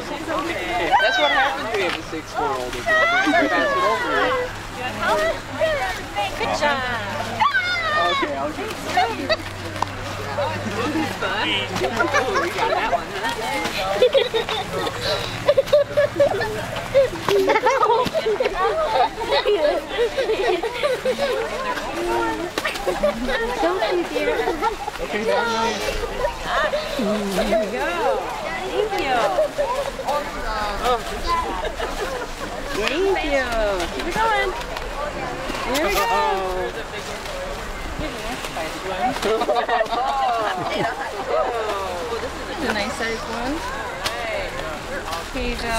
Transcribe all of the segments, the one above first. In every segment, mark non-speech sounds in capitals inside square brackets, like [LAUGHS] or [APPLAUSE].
That's what happens when you have a six-year-old. You pass it over. Good job. Okay, I'll get Oh, we got that one, huh? Thank you. Thank you. Keep it going. Here we go. It's a nice sized one. Here you go.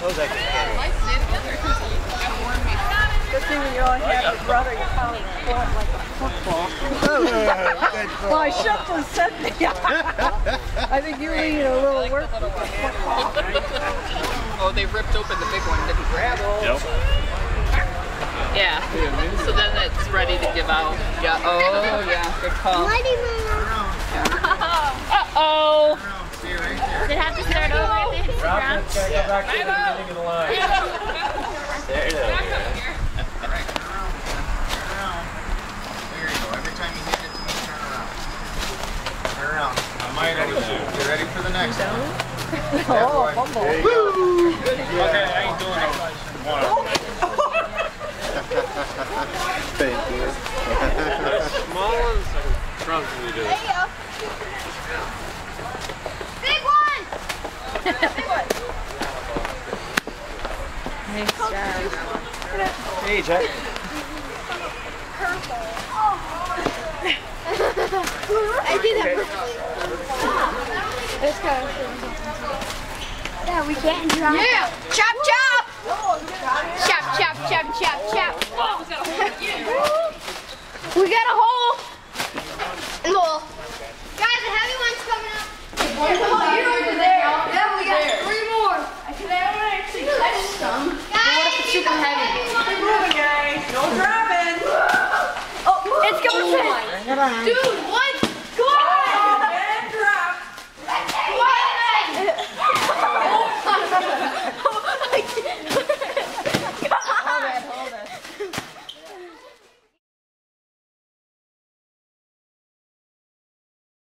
Good thing when you all have a brother, you probably fought like a football. [LAUGHS] well, I shook and said I think you need a little work with a football. Oh, they ripped open the big one, didn't grab Yep. Yeah. So then it's ready to give out. Yeah. Oh, yeah. Good call. Uh-oh. Did it have to start over at the ground? Gotta go back to the beginning of the line. There it is. There you go. Every time you hit it, to me, turn around. Turn around. I might have You ready for the next one? Oh, fumble. Okay, I ain't doing it. Thank you. Small ones, I can probably do it. Big one! Nice job. Hey, Jack. I did perfectly. Let's go. Yeah, we can't drop. Yeah! Chop, chop! Chop, chop, chop, chop, chop. [LAUGHS] we got a hole. Well, guys, the heavy one's coming up. Oh, you're over there. Yeah, we got three more. I could have actually catch some. Guys, what if it's super heavy? Moving, guys. No driving. Oh, it's going oh to Dude, what